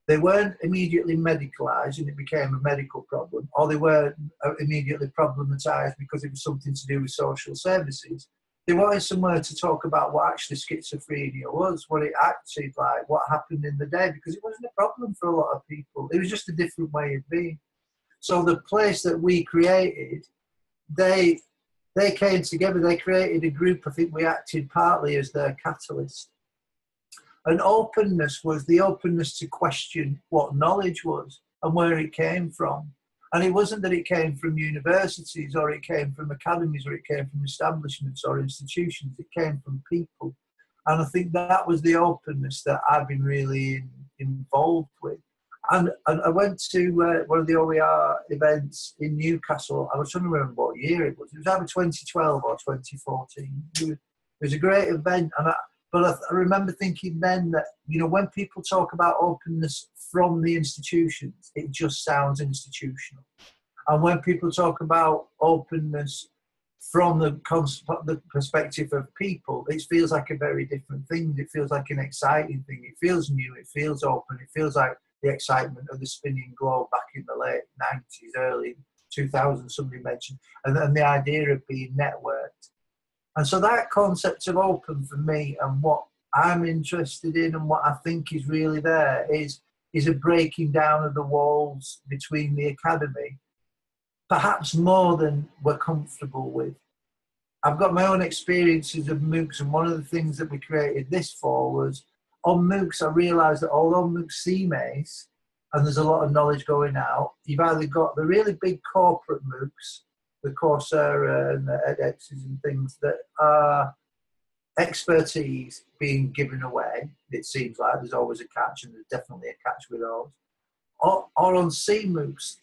[SPEAKER 5] they weren't immediately medicalised and it became a medical problem, or they weren't uh, immediately problematised because it was something to do with social services. They wanted somewhere to talk about what actually schizophrenia was, what it acted like, what happened in the day, because it wasn't a problem for a lot of people. It was just a different way of being. So the place that we created, they they came together. They created a group. I think we acted partly as their catalyst and openness was the openness to question what knowledge was and where it came from. And it wasn't that it came from universities or it came from academies or it came from establishments or institutions, it came from people. And I think that was the openness that I've been really in, involved with. And, and, I went to uh, one of the OER events in Newcastle. I was trying to remember what year it was. It was either 2012 or 2014. It was a great event. And I, but I, I remember thinking then that, you know, when people talk about openness from the institutions, it just sounds institutional. And when people talk about openness from the, the perspective of people, it feels like a very different thing. It feels like an exciting thing. It feels new. It feels open. It feels like the excitement of the spinning globe back in the late 90s, early 2000s, somebody mentioned, and, and the idea of being networked. And so that concept of open for me and what I'm interested in and what I think is really there is is a breaking down of the walls between the academy, perhaps more than we're comfortable with. I've got my own experiences of MOOCs, and one of the things that we created this for was on MOOCs. I realised that although MOOCs CMAs, and there's a lot of knowledge going out, you've either got the really big corporate MOOCs the Coursera uh, and the edXs and things that are expertise being given away. It seems like there's always a catch, and there's definitely a catch with those. Or, or on CMOOCs,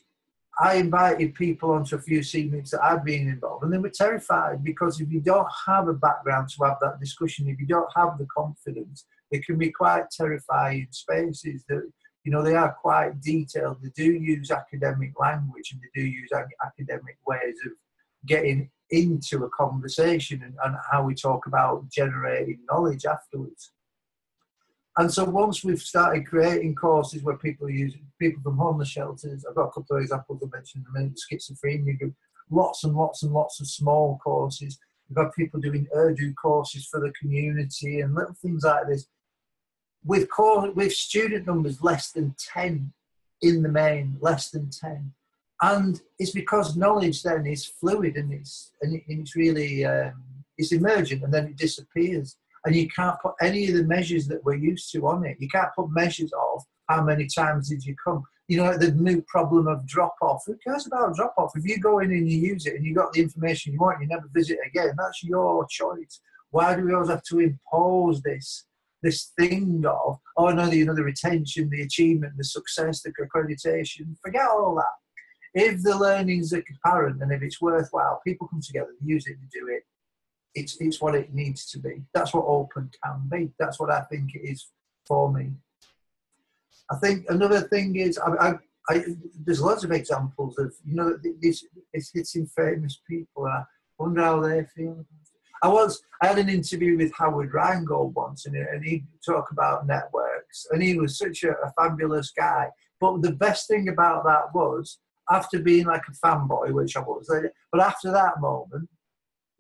[SPEAKER 5] I invited people onto a few CMOOCs that I've been involved, and they were terrified because if you don't have a background to have that discussion, if you don't have the confidence, it can be quite terrifying spaces that you know, they are quite detailed. They do use academic language and they do use academic ways of getting into a conversation and, and how we talk about generating knowledge afterwards. And so once we've started creating courses where people use people from homeless shelters, I've got a couple of examples I mentioned in a minute, the schizophrenia group, lots and lots and lots of small courses. We've got people doing Urdu courses for the community and little things like this. With core, with student numbers less than 10 in the main, less than 10. And it's because knowledge then is fluid and it's, and it's really, um, it's emergent and then it disappears and you can't put any of the measures that we're used to on it. You can't put measures of how many times did you come. You know, the new problem of drop off. Who cares about drop off? If you go in and you use it and you got the information you want, you never visit again. That's your choice. Why do we always have to impose this? This thing of oh no, the you know the retention, the achievement, the success, the accreditation. Forget all that. If the learning's apparent and if it's worthwhile, people come together, use it, and do it it's it's what it needs to be. That's what open can be. That's what I think it is for me. I think another thing is I, I, I there's lots of examples of you know this it's hitting famous people. I wonder how they feel. I was I had an interview with Howard Rheingold once, and, and he talked about networks, and he was such a, a fabulous guy. But the best thing about that was after being like a fanboy, which I was, but after that moment,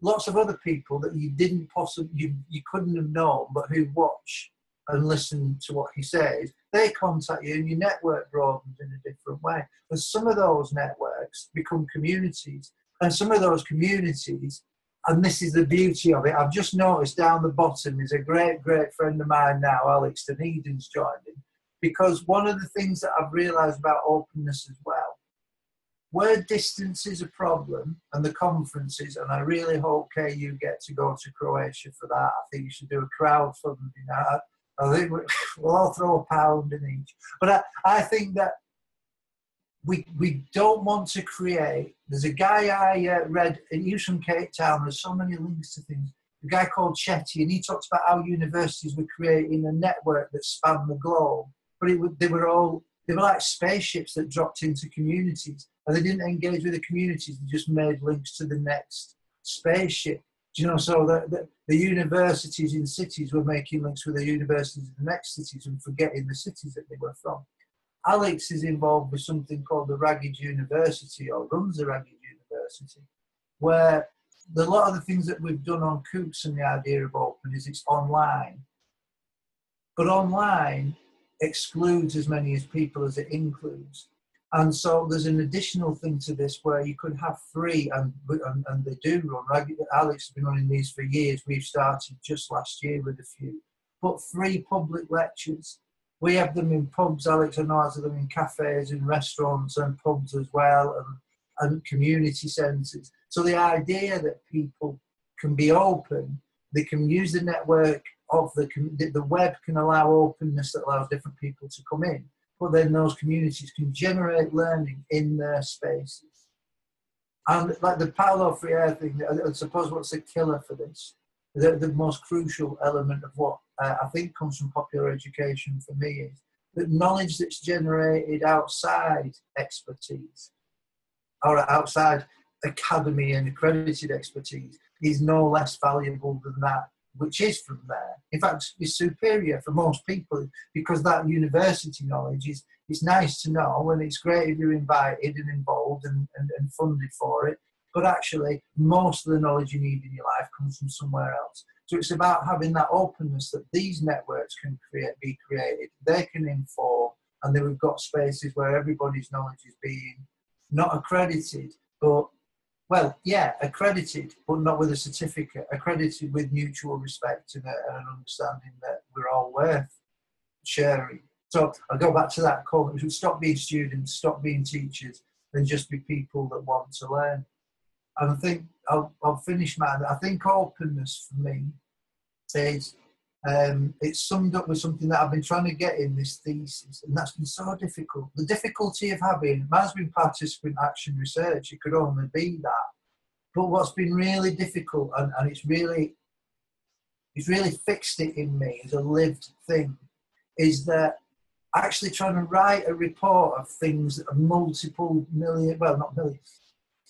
[SPEAKER 5] lots of other people that you didn't possibly you, you couldn't have known but who watch and listen to what he says they contact you and your network broadens in a different way and some of those networks become communities and some of those communities and this is the beauty of it i've just noticed down the bottom is a great great friend of mine now alex dunedin's joined in because one of the things that i've realized about openness as well where distance is a problem and the conferences, and I really hope Kay you get to go to Croatia for that. I think you should do a crowdfunding. I, I think we'll all throw a pound in each. But I, I think that we we don't want to create. There's a guy I uh, read, and he's from Cape Town. There's so many links to things. A guy called Chetty, and he talks about how universities were creating a network that spanned the globe. But it, they were all they were like spaceships that dropped into communities and they didn't engage with the communities. They just made links to the next spaceship. Do you know? So the, the, the universities in cities were making links with the universities in the next cities and forgetting the cities that they were from. Alex is involved with something called the Ragged University, or runs the Ragged University, where the, a lot of the things that we've done on COOCs and the idea of open is it's online. But online excludes as many as people as it includes. And so there's an additional thing to this where you could have free, and, and, and they do run. Alex has been running these for years. We've started just last year with a few. But free public lectures. We have them in pubs. Alex and I have them in cafes, in restaurants, and pubs as well, and, and community centres. So the idea that people can be open, they can use the network of the the web can allow openness that allows different people to come in but then those communities can generate learning in their spaces. And like the Paulo Freire thing, I suppose what's the killer for this, the, the most crucial element of what uh, I think comes from popular education for me is that knowledge that's generated outside expertise or outside academy and accredited expertise is no less valuable than that which is from there. In fact, is superior for most people because that university knowledge is it's nice to know and it's great if you're invited and involved and, and, and funded for it. But actually, most of the knowledge you need in your life comes from somewhere else. So it's about having that openness that these networks can create, be created. They can inform, and then we've got spaces where everybody's knowledge is being not accredited, but well, yeah, accredited, but not with a certificate. Accredited with mutual respect and, a, and an understanding that we're all worth sharing. So I'll go back to that should stop being students, stop being teachers, and just be people that want to learn. And I think I'll, I'll finish, man. I think openness for me is um, it's summed up with something that I've been trying to get in this thesis, and that's been so difficult. The difficulty of having has been participant action research, it could only be that. But what's been really difficult, and, and it's really it's really fixed it in me as a lived thing, is that actually trying to write a report of things that are multiple million, well, not millions,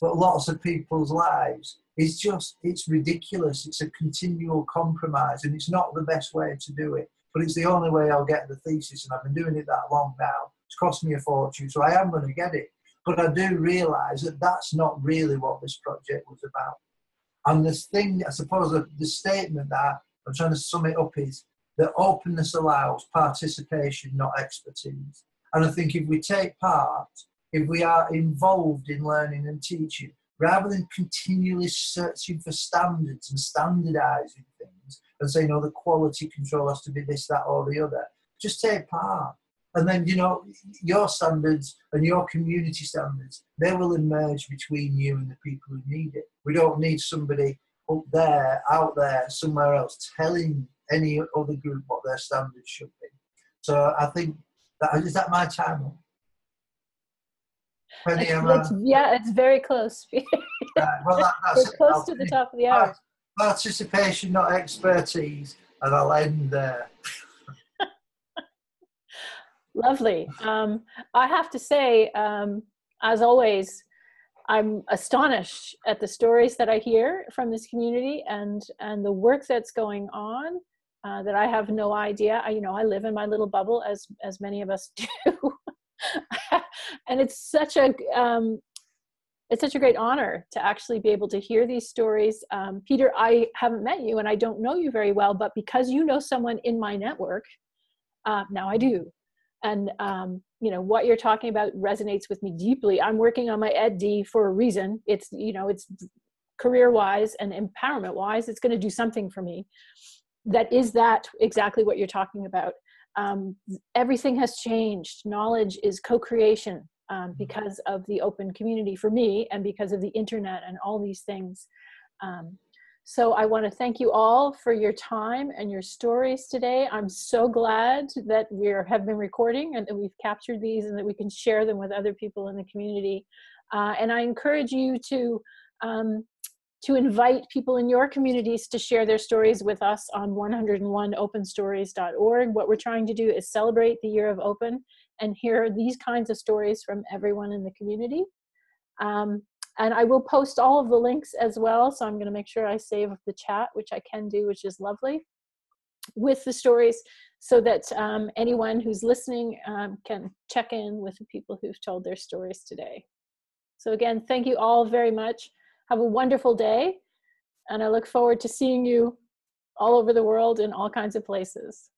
[SPEAKER 5] but lots of people's lives is just, it's ridiculous. It's a continual compromise and it's not the best way to do it. But it's the only way I'll get the thesis, and I've been doing it that long now. It's cost me a fortune, so I am going to get it. But I do realise that that's not really what this project was about. And this thing, I suppose, the statement that I'm trying to sum it up is that openness allows participation, not expertise. And I think if we take part, if we are involved in learning and teaching, rather than continually searching for standards and standardizing things and saying, oh, the quality control has to be this, that, or the other, just take part. And then, you know, your standards and your community standards, they will emerge between you and the people who need it. We don't need somebody up there, out there, somewhere else telling any other group what their standards should be. So I think that is that my time.
[SPEAKER 1] Penny, it's, it's, yeah, it's very close.
[SPEAKER 5] uh, well, that, that's
[SPEAKER 1] We're close to the top of the hour.
[SPEAKER 5] Participation, not expertise, and I'll end there.
[SPEAKER 1] Lovely. Um, I have to say, um, as always, I'm astonished at the stories that I hear from this community and and the work that's going on. Uh, that I have no idea. I, you know, I live in my little bubble, as as many of us do, and it's such a um, it's such a great honor to actually be able to hear these stories. Um, Peter, I haven't met you and I don't know you very well, but because you know someone in my network, uh, now I do. And um, you know what you're talking about resonates with me deeply. I'm working on my ed d for a reason. It's you know it's career wise and empowerment wise it's going to do something for me. That is that exactly what you're talking about um, everything has changed knowledge is co-creation um, mm-hmm. because of the open community for me and because of the internet and all these things um, so I want to thank you all for your time and your stories today. I'm so glad that we have been recording and that we've captured these and that we can share them with other people in the community. Uh, and I encourage you to um, to invite people in your communities to share their stories with us on 101openstories.org. What we're trying to do is celebrate the year of open and hear these kinds of stories from everyone in the community. Um, and I will post all of the links as well. So I'm going to make sure I save the chat, which I can do, which is lovely, with the stories so that um, anyone who's listening um, can check in with the people who've told their stories today. So again, thank you all very much. Have a wonderful day. And I look forward to seeing you all over the world in all kinds of places.